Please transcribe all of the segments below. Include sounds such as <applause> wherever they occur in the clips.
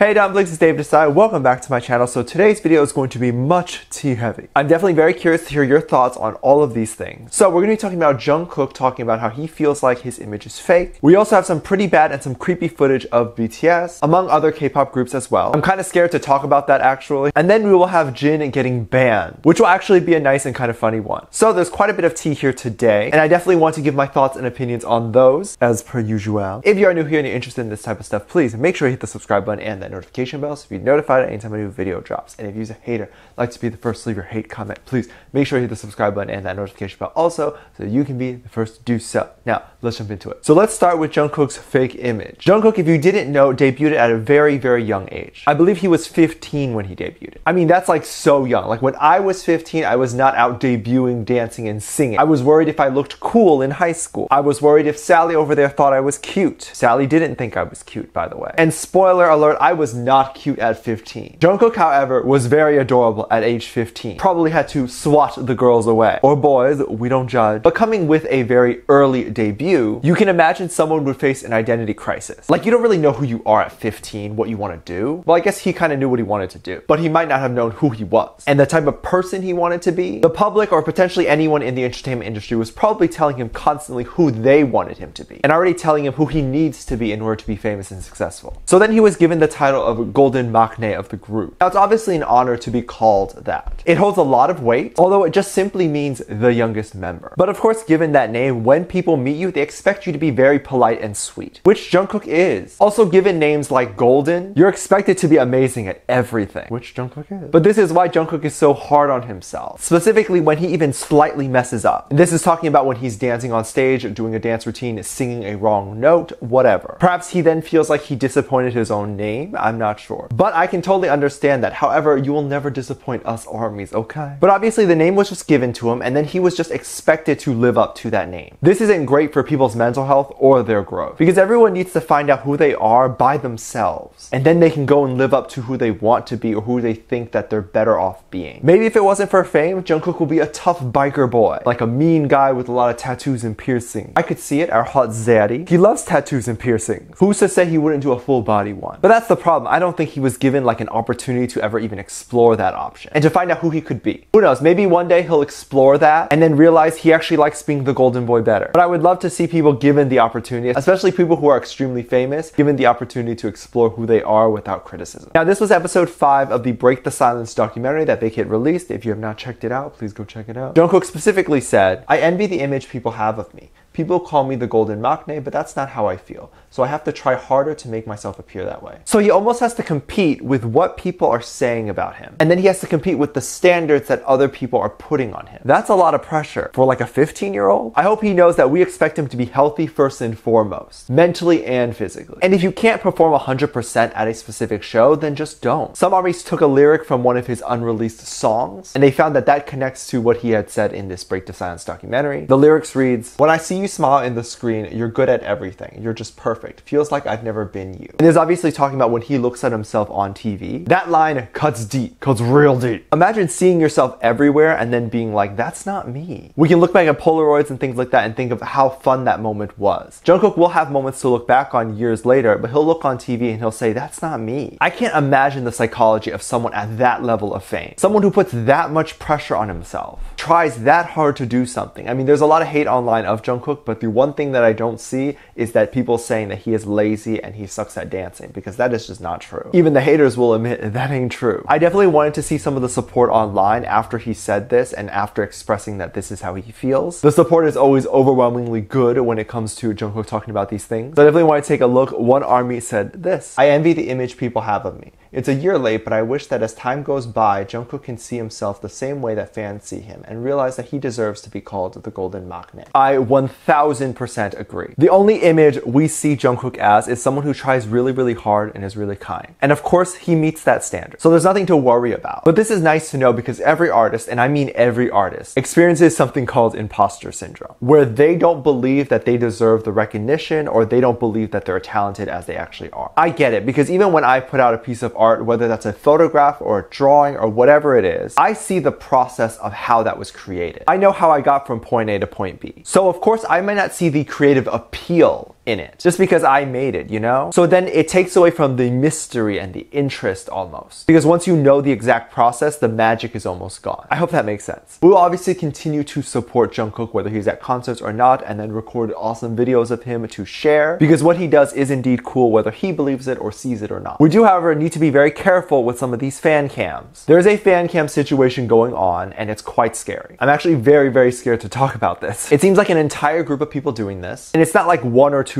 Hey Dumplings, it's Dave Disci. Welcome back to my channel. So today's video is going to be much tea heavy. I'm definitely very curious to hear your thoughts on all of these things. So we're going to be talking about Jungkook talking about how he feels like his image is fake. We also have some pretty bad and some creepy footage of BTS, among other K-pop groups as well. I'm kind of scared to talk about that actually. And then we will have Jin getting banned, which will actually be a nice and kind of funny one. So there's quite a bit of tea here today, and I definitely want to give my thoughts and opinions on those, as per usual. If you are new here and you're interested in this type of stuff, please make sure you hit the subscribe button and that notification bell so you be notified anytime a new video drops. And if you're a hater, like to be the first to leave your hate comment, please make sure you hit the subscribe button and that notification bell also so you can be the first to do so. Now, let's jump into it. So let's start with Jungkook's fake image. Jungkook, if you didn't know, debuted at a very, very young age. I believe he was 15 when he debuted. I mean, that's like so young. Like when I was 15, I was not out debuting, dancing, and singing. I was worried if I looked cool in high school. I was worried if Sally over there thought I was cute. Sally didn't think I was cute, by the way. And spoiler alert, I was not cute at 15. Jungkook, however, was very adorable at age 15. Probably had to swat the girls away. Or boys, we don't judge. But coming with a very early debut, you can imagine someone would face an identity crisis. Like you don't really know who you are at 15, what you want to do. Well, I guess he kind of knew what he wanted to do, but he might not have known who he was and the type of person he wanted to be. The public or potentially anyone in the entertainment industry was probably telling him constantly who they wanted him to be and already telling him who he needs to be in order to be famous and successful. So then he was given the title of Golden Maknae of the group. Now it's obviously an honor to be called that. It holds a lot of weight, although it just simply means the youngest member. But of course, given that name, when people meet you, they expect you to be very polite and sweet, which Jungkook is. Also, given names like Golden, you're expected to be amazing at everything, which Jungkook is. But this is why Jungkook is so hard on himself, specifically when he even slightly messes up. And this is talking about when he's dancing on stage, doing a dance routine, singing a wrong note, whatever. Perhaps he then feels like he disappointed his own name, I'm not sure. But I can totally understand that. However, you will never disappoint us armies, okay? But obviously the name was just given to him and then he was just expected to live up to that name. This isn't great for people's mental health or their growth because everyone needs to find out who they are by themselves and then they can go and live up to who they want to be or who they think that they're better off being. Maybe if it wasn't for fame, Jungkook would be a tough biker boy, like a mean guy with a lot of tattoos and piercings. I could see it, our hot zaddy. He loves tattoos and piercings. Who's to say he wouldn't do a full body one? But that's the problem. I don't think he was given like an opportunity to ever even explore that option and to find out who he could be. Who knows, maybe one day he'll explore that and then realize he actually likes being the golden boy better. But I would love to see people given the opportunity, especially people who are extremely famous, given the opportunity to explore who they are without criticism. Now, this was episode 5 of the Break the Silence documentary that Big Hit released. If you have not checked it out, please go check it out. Jungkook specifically said, I envy the image people have of me. People call me the golden maknae, but that's not how I feel. So I have to try harder to make myself appear that way. So he almost has to compete with what people are saying about him. And then he has to compete with the standards that other people are putting on him. That's a lot of pressure for like a 15 year old. I hope he knows that we expect him to be healthy first and foremost, mentally and physically. And if you can't perform 100% at a specific show, then just don't. Some armies took a lyric from one of his unreleased songs, and they found that that connects to what he had said in this Break the Silence documentary. The lyrics reads, When I see you smile in the screen, you're good at everything. You're just perfect. Feels like I've never been you. And is obviously talking about when he looks at himself on TV. That line cuts deep, cuts real deep. Imagine seeing yourself everywhere and then being like, that's not me. We can look back at Polaroids and things like that and think of how fun that moment was. Jungkook will have moments to look back on years later, but he'll look on TV and he'll say, that's not me. I can't imagine the psychology of someone at that level of fame. Someone who puts that much pressure on himself, tries that hard to do something. I mean, there's a lot of hate online of Jungkook, but the one thing that I don't see is that people saying that he is lazy and he sucks at dancing because that is just not true. Even the haters will admit that ain't true. I definitely wanted to see some of the support online after he said this and after expressing that this is how he feels. The support is always overwhelmingly good when it comes to Jungkook talking about these things. So I definitely want to take a look. One army said this. I envy the image people have of me. It's a year late, but I wish that as time goes by, Jungkook can see himself the same way that fans see him and realize that he deserves to be called the Golden Maknae. I 1000% agree. The only image we see Jungkook as is someone who tries really, really hard and is really kind. And of course, he meets that standard. So there's nothing to worry about. But this is nice to know because every artist, and I mean every artist, experiences something called imposter syndrome, where they don't believe that they deserve the recognition or they don't believe that they're talented as they actually are. I get it because even when I put out a piece of art, whether that's a photograph or a drawing or whatever it is, I see the process of how that was created. I know how I got from point A to point B. So of course I might not see the creative appeal in it just because I made it, you know? So then it takes away from the mystery and the interest almost. Because once you know the exact process, the magic is almost gone. I hope that makes sense. We will obviously continue to support Jungkook whether he's at concerts or not and then record awesome videos of him to share because what he does is indeed cool whether he believes it or sees it or not. We do however need to be very careful with some of these fan cams. There is a fan cam situation going on and it's quite scary. I'm actually very very scared to talk about this. It seems like an entire group of people doing this and it's not like one or two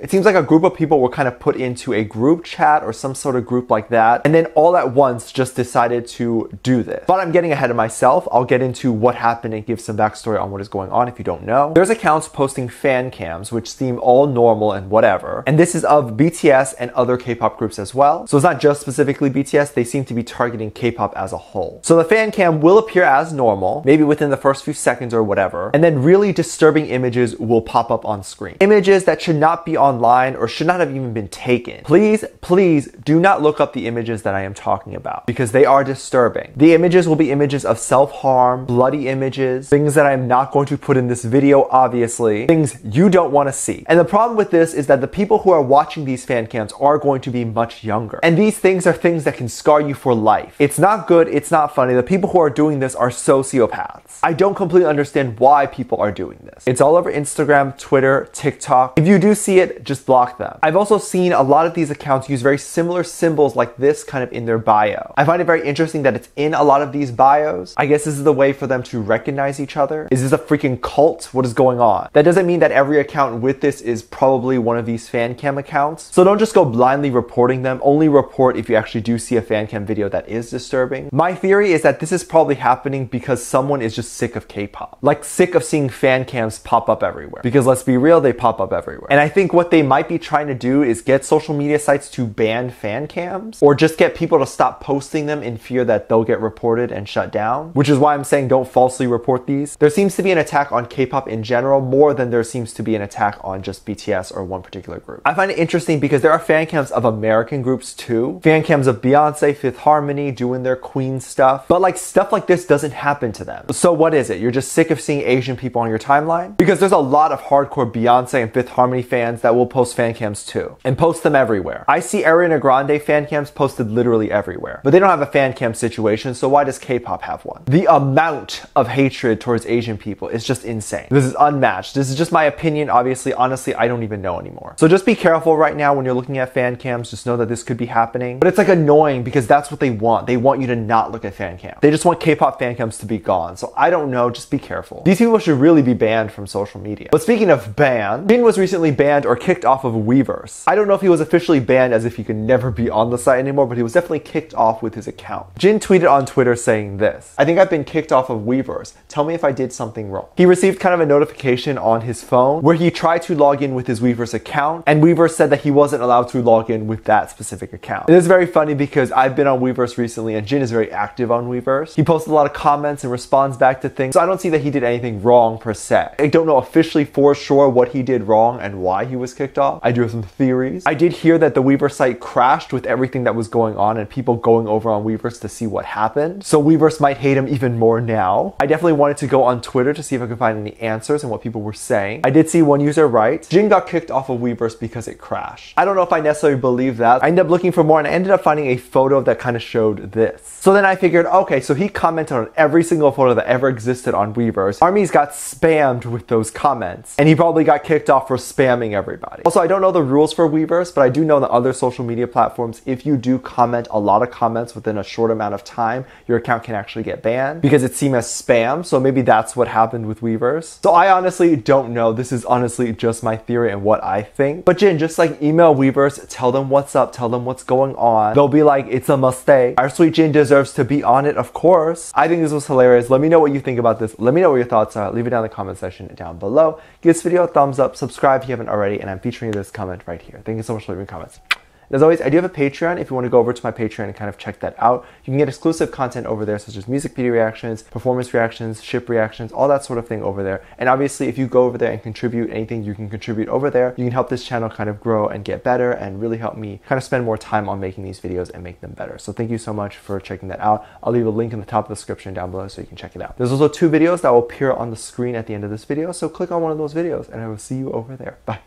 It seems like a group of people were kind of put into a group chat or some sort of group like that and then all at once just decided to do this. But I'm getting ahead of myself. I'll get into what happened and give some backstory on what is going on if you don't know. There's accounts posting fan cams which seem all normal and whatever. And this is of BTS and other K-pop groups as well. So it's not just specifically BTS, they seem to be targeting K-pop as a whole. So the fan cam will appear as normal, maybe within the first few seconds or whatever, and then really disturbing images will pop up on screen. Images that should not be online or should not have even been taken. Please, please do not look up the images that I am talking about because they are disturbing. The images will be images of self-harm, bloody images, things that I am not going to put in this video, obviously, things you don't want to see. And the problem with this is that the people who are watching these fan cams are going to be much younger. And these things are things that can scar you for life. It's not good, it's not funny. The people who are doing this are sociopaths. I don't completely understand why people are doing this. It's all over Instagram, Twitter, TikTok. If you do see it, just block them. I've also seen a lot of these accounts use very similar symbols like this kind of in their bio. I find it very interesting that it's in a lot of these bios. I guess this is the way for them to recognize each other. Is this a freaking cult? What is going on? That doesn't mean that every account with this is probably one of these fan cam accounts. So don't just go blindly reporting them. Only report if you actually do see a fan cam video that is disturbing. My theory is that this is probably happening because someone is just sick of K-pop. Like sick of seeing fan cams pop up everywhere. Because let's be real, they pop up everywhere. And I think what they might be trying to do is get social media sites to ban fan cams or just get people to stop posting them in fear that they'll get reported and shut down, which is why I'm saying don't falsely report these. There seems to be an attack on K-pop in general more than there seems to be an attack on just BTS or one particular group. I find it interesting because there are fan cams of American groups too. Fan cams of Beyonce, Fifth Harmony doing their queen stuff. But like stuff like this doesn't happen to them. So what is it? You're just sick of seeing Asian people on your timeline? Because there's a lot of hardcore Beyonce and Fifth Harmony fans that will post fan cams too and post them everywhere. I see Ariana Grande fan cams posted literally everywhere, but they don't have a fan cam situation, so why does K-pop have one? The amount of hatred towards Asian people is just insane. This is unmatched. This is just my opinion. Obviously, honestly, I don't even know anymore. So just be careful right now when you're looking at fan cams. Just know that this could be happening. But it's like annoying because that's what they want. They want you to not look at fan cams. They just want K-pop fan cams to be gone. So I don't know. Just be careful. These people should really be banned from social media. But speaking of banned, Jin was recently banned or kicked off of Weverse. I don't know if he was officially banned as if he could never be on the site anymore, but he was definitely kicked off with his account. Jin tweeted on Twitter saying this, I think I've been kicked off of Weverse. Tell me if I did something wrong. He received kind of a notification on his phone where he tried to log in with his Weverse account and Weverse said that he wasn't allowed to log in with that specific account. It is very funny because I've been on Weverse recently and Jin is very active on Weverse. He posts a lot of comments and responds back to things. So I don't see that he did anything wrong per se. I don't know officially for sure what he did wrong and why he was kicked off. I do have some theories. I did hear that the Weverse site crashed with everything that was going on and people going over on Weverse to see what happened. So Weverse might hate him even more now. I definitely wanted to go on Twitter to see if I could find any answers and what people were saying. I did see one user write, Jin got kicked off of Weverse because it crashed. I don't know if I necessarily believe that. I ended up looking for more and I ended up finding a photo that kind of showed this. So then I figured, okay, so he commented on every single photo that ever existed on Weverse. Armies got spammed with those comments and he probably got kicked off for spamming everybody. Also, I don't know the rules for Weverse, but I do know that other social media platforms, if you do comment a lot of comments within a short amount of time, your account can actually get banned because it seemed as spam. So maybe that's what happened with Weverse. So I honestly don't know. This is honestly just my theory and what I think. But Jin, just like email Weverse, tell them what's up, tell them what's going on. They'll be like, it's a mistake. Our sweet Jin deserves to be on it, of course. I think this was hilarious. Let me know what you think about this. Let me know what your thoughts are. Leave it down in the comment section down below. Give this video a thumbs up, subscribe if you haven't already, and I'm featuring this comment right here. Thank you so much for leaving comments. As always, I do have a Patreon if you want to go over to my Patreon and kind of check that out. You can get exclusive content over there, such as music video reactions, performance reactions, ship reactions, all that sort of thing over there. And obviously, if you go over there and contribute anything you can contribute over there, you can help this channel kind of grow and get better and really help me kind of spend more time on making these videos and make them better. So thank you so much for checking that out. I'll leave a link in the top of the description down below so you can check it out. There's also two videos that will appear on the screen at the end of this video, so click on one of those videos and I will see you over there. <laughs> Bye.